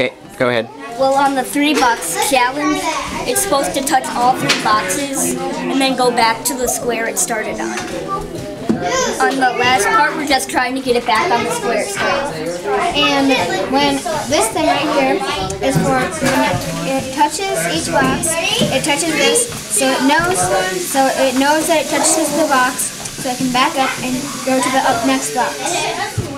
Okay, go ahead. Well, on the three box challenge, it's supposed to touch all three boxes and then go back to the square it started on. On the last part, we're just trying to get it back on the square it. And when this thing right here is for when it touches each box, it touches this, so it knows, so it knows that it touches the box, so it can back up and go to the up next box.